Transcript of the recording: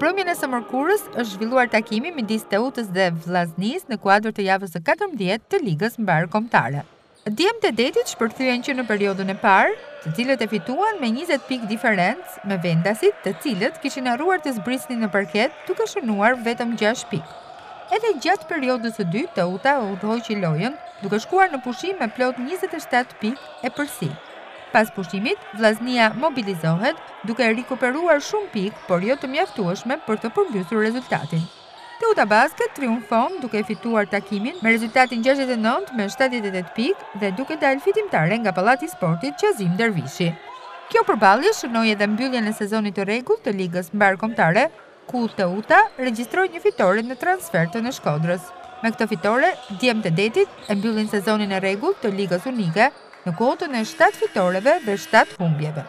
mbrëmjen e së mërkurës është zhvilluar takimi midis Teutës dhe Vllaznisë në kuadër të javës së 14 të Ligës Mbarëkombëtare. Djemtë e Detit shpërthyen që në periodën e parë, të cilët e fituan me njëzet pikë diferencë me vendasit, të cilët kishin harruar të zbrisnin në parket duke shënuar vetëm gjashtë pikë. Edhe gjatë periodës së dytë, Teuta e udhëhoqi lojën, duke shkuar në pushim me plot 27 pikë epërsi. Pas pushimit, Vllaznia mobilizohet, duke rikuperuar shumë pikë, por jo të mjaftueshme për të përmbysur rezultatin. Teuta Basket triumfon duke e fituar takimin me rezultatin gjashtëdhjetë e nëntë me shtatëdhjetë e tetë pikë dhe duke dalë fitimtare nga Pallati i Sportit Qazim Dervishi. Kjo përballje shënoi edhe mbylljen e sezonit të rregullt të Ligës Mbarëkombëtare, ku Teuta regjistroi një fitore në transfertën e Shkodrës. Me këtë fitore, Djemtë e Detit e mbyllin sezonin e rregullt të Ligës Unike, në kuotën e shtatë fitoreve dhe shtatë humbjeve.